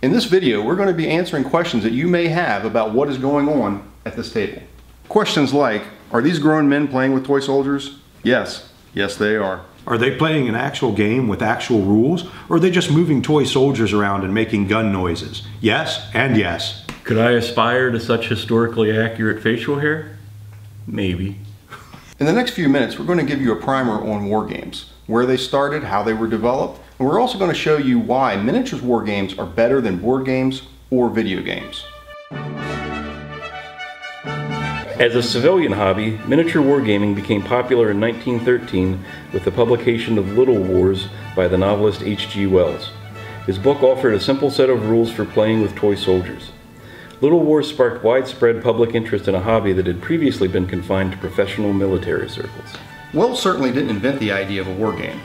In this video, we're going to be answering questions that you may have about what is going on at this table. Questions like, are these grown men playing with toy soldiers? Yes. Yes, they are. Are they playing an actual game with actual rules, or are they just moving toy soldiers around and making gun noises? Yes, and yes. Could I aspire to such historically accurate facial hair? Maybe. In the next few minutes, we're going to give you a primer on war games, where they started, how they were developed, and we're also going to show you why miniatures war games are better than board games or video games. As a civilian hobby, miniature wargaming became popular in 1913 with the publication of Little Wars by the novelist H.G. Wells. His book offered a simple set of rules for playing with toy soldiers. Little Wars sparked widespread public interest in a hobby that had previously been confined to professional military circles. Wells certainly didn't invent the idea of a war game.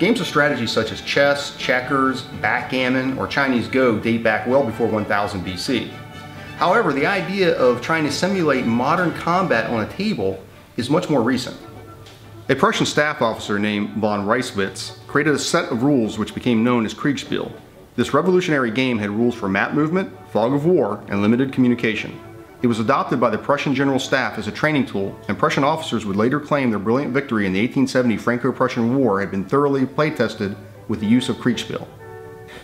Games of strategy such as chess, checkers, backgammon, or Chinese Go date back well before 1000 BC. However, the idea of trying to simulate modern combat on a table is much more recent. A Prussian staff officer named von Reisswitz created a set of rules which became known as Kriegspiel. This revolutionary game had rules for map movement, fog of war, and limited communication. It was adopted by the Prussian General Staff as a training tool, and Prussian officers would later claim their brilliant victory in the 1870 Franco-Prussian War had been thoroughly play-tested with the use of Kriegspiel.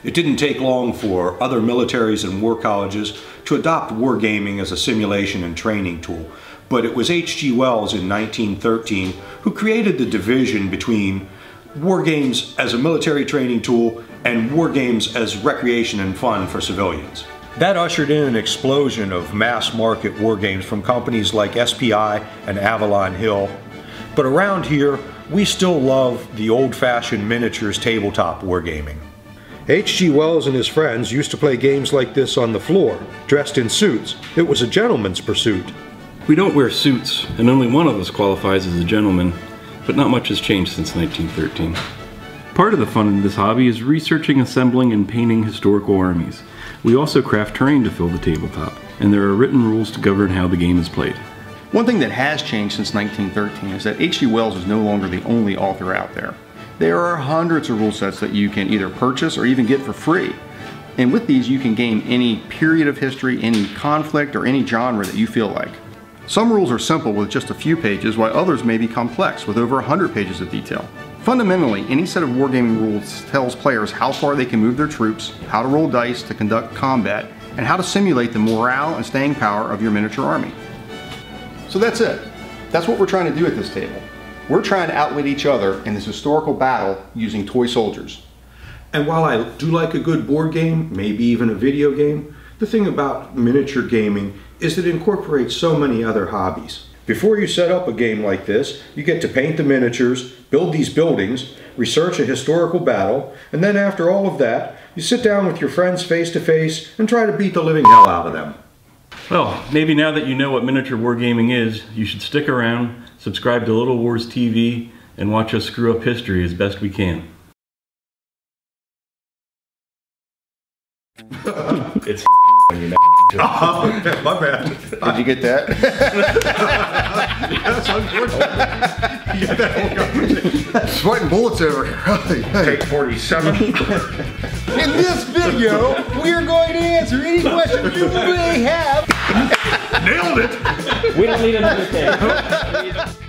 It didn't take long for other militaries and war colleges to adopt wargaming as a simulation and training tool, but it was H.G. Wells in 1913 who created the division between war games as a military training tool and war games as recreation and fun for civilians. That ushered in an explosion of mass market war games from companies like SPI and Avalon Hill. But around here, we still love the old-fashioned miniatures tabletop wargaming. H.G. Wells and his friends used to play games like this on the floor, dressed in suits. It was a gentleman's pursuit. We don't wear suits, and only one of us qualifies as a gentleman, but not much has changed since 1913. Part of the fun in this hobby is researching, assembling, and painting historical armies. We also craft terrain to fill the tabletop, and there are written rules to govern how the game is played. One thing that has changed since 1913 is that H.G. Wells is no longer the only author out there. There are hundreds of rule sets that you can either purchase or even get for free. And with these, you can game any period of history, any conflict, or any genre that you feel like. Some rules are simple with just a few pages, while others may be complex with over 100 pages of detail. Fundamentally, any set of wargaming rules tells players how far they can move their troops, how to roll dice to conduct combat, and how to simulate the morale and staying power of your miniature army. So that's it. That's what we're trying to do at this table. We're trying to outwit each other in this historical battle using toy soldiers. And while I do like a good board game, maybe even a video game, the thing about miniature gaming is it incorporates so many other hobbies. Before you set up a game like this, you get to paint the miniatures, build these buildings, research a historical battle, and then after all of that, you sit down with your friends face to face and try to beat the living hell out of them. Well, maybe now that you know what miniature wargaming is, you should stick around, subscribe to Little Wars TV, and watch us screw up history as best we can. it's you know. Oh, my bad. Did you get that? That's unfortunate. you got that Sweating bullets over here. Take 47. In this video, we are going to answer any questions you may have. Nailed it. We don't need another thing.